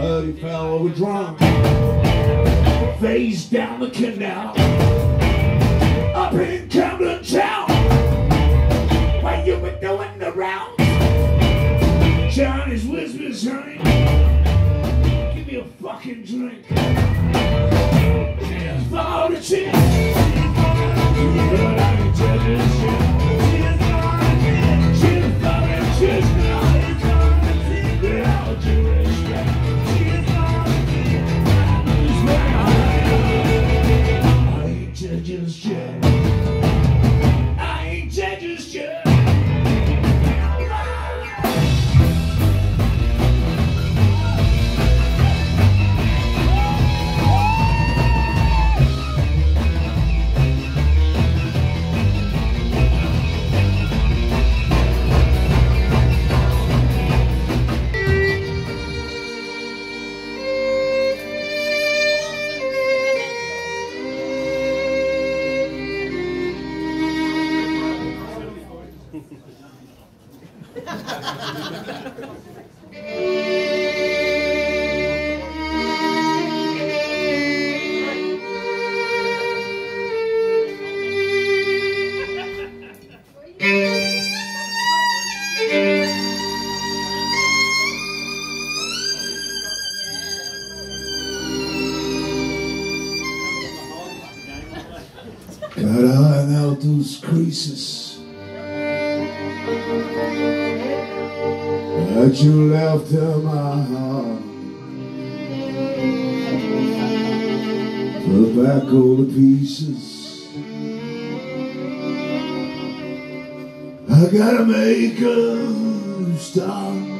he fell over drunk. Face down the canal. Up in Camden Town. While you were doing the rounds. Johnny's whispers, honey. Give me a fucking drink. Those creases that you left in my heart. Put back all the pieces. I gotta make a stop.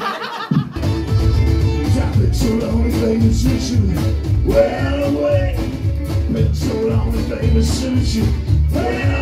I've been so lonely, baby, since you went away. Been so lonely, baby, since you went away.